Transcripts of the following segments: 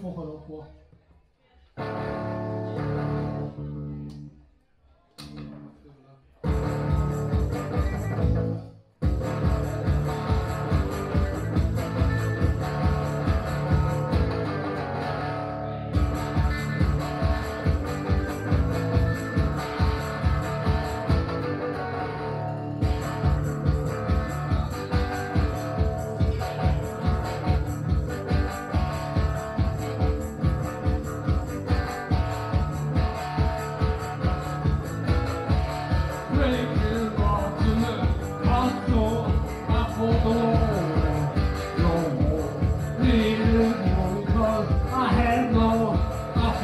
复活了复活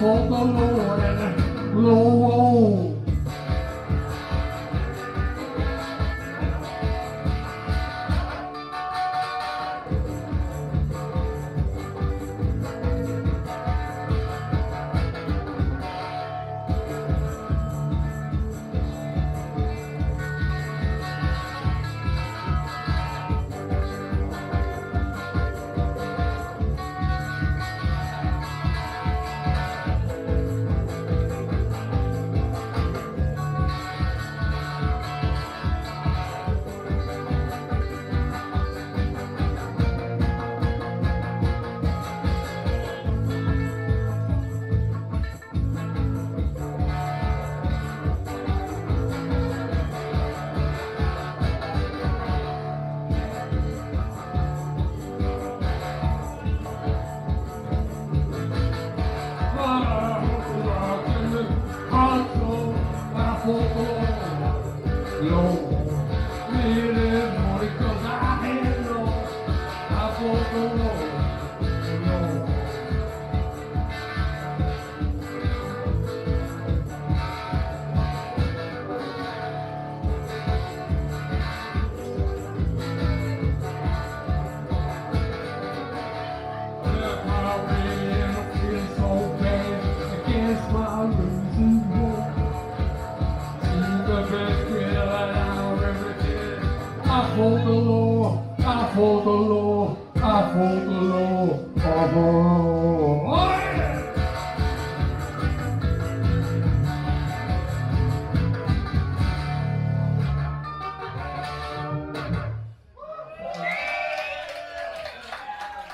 cold on the water, Lord. alone. Leave that cause I ain't it. I bought the. ほホドローアホドローアホドローアホ